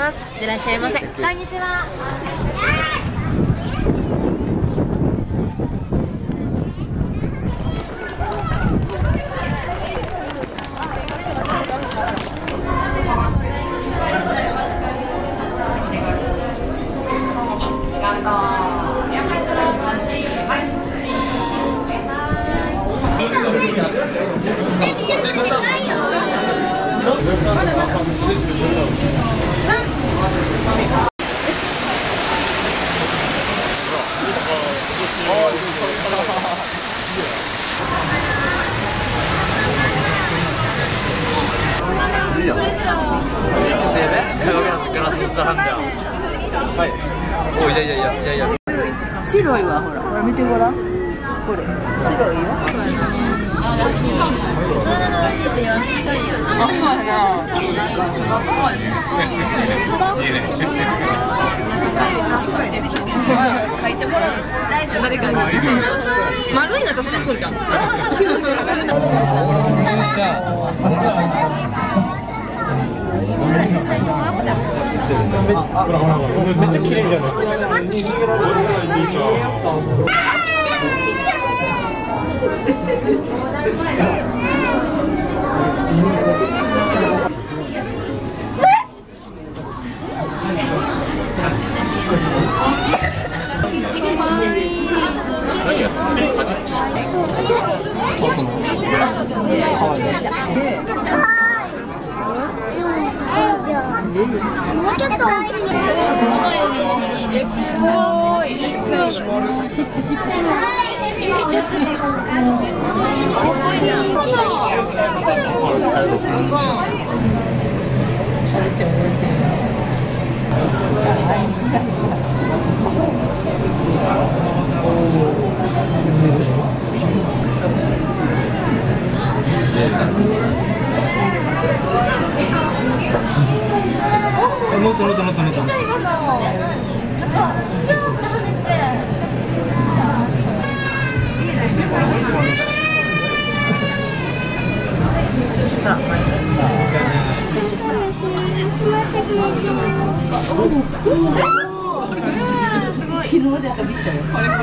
ます。いらっしゃいませ。こんにちはおいやいやいやいやいや白いわほらほら見てごらんこれ白いよあそうやな書いてもらう誰かに丸いのと出てくるかめっちゃ綺麗じゃない。すごい。もっ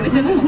めちゃ高。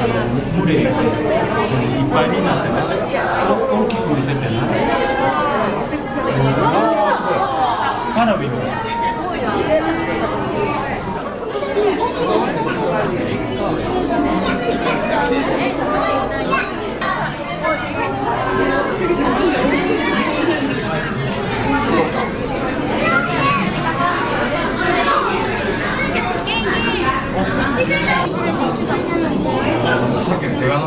あの群れいっぱいになってね大きく見せてね花火の。団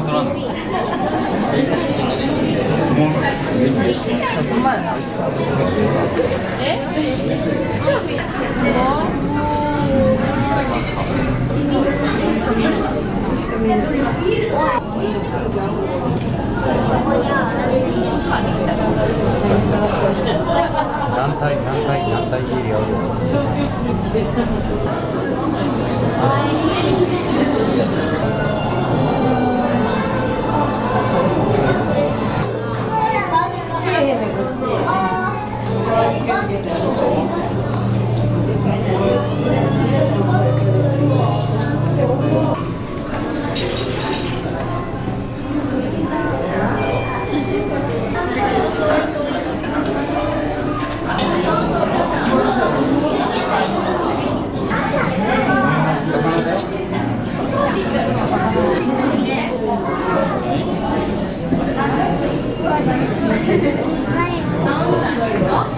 体団体団体エリア「Oh.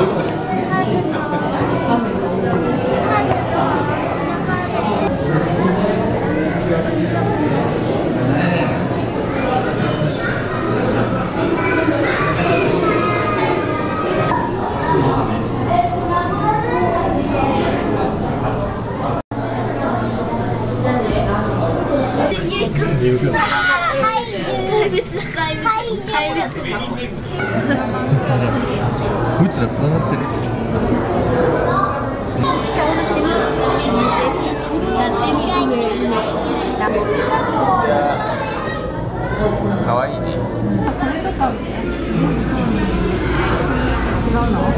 look at the らつながってるかわいいね。これとか違うの？